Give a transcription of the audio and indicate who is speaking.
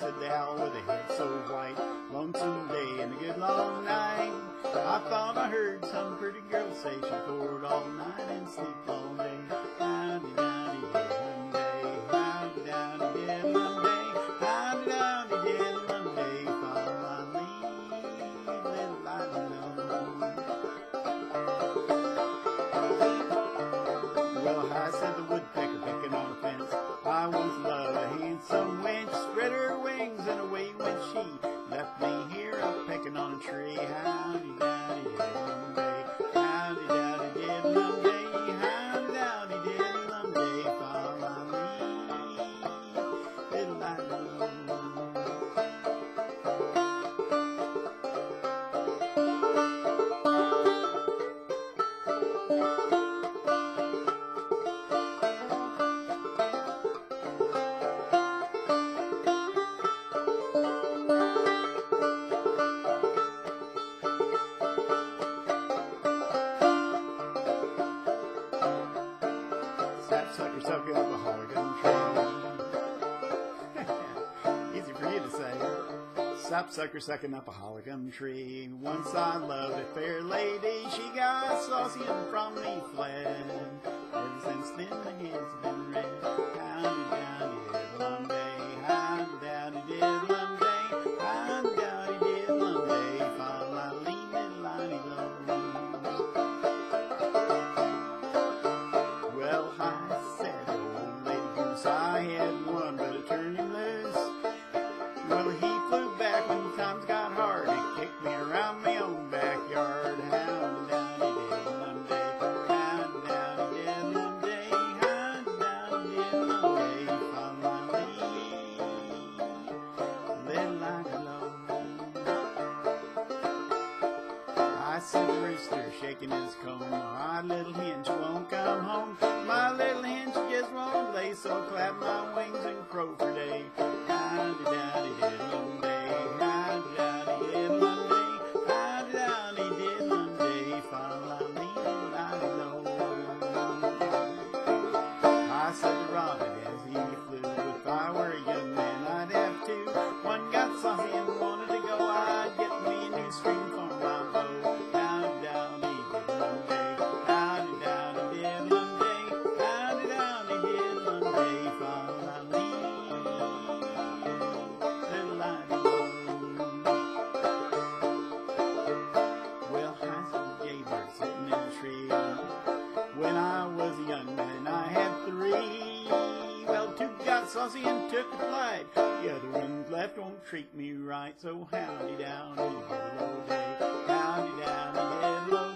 Speaker 1: said the owl with a head so white. Lonesome day and a good long night. I thought I heard some pretty girl say she poured Sapsucker sucking up a Holligan tree. Once I loved a fair lady, she got saucy and from me fled. Ever since then my head's been red. Dowdy, diddlum day. Dowdy, diddlum day. Dowdy, diddlum day. I low. Well, I said, old lady I had one, but it turned him loose. Well, he flew back when times got hard. He kicked me around my own backyard. Howdy, dowdy, diddlum day. Howdy, dowdy, diddlum day. Howdy, dowdy, diddlum day. Follow me, little like a alone. I see the rooster shaking his comb. My little hinge won't come home. My little hinge just won't lay, so clap my saucy and took a flight. The other one left won't treat me right. So howdy dowdy, hello day. Howdy dowdy, hello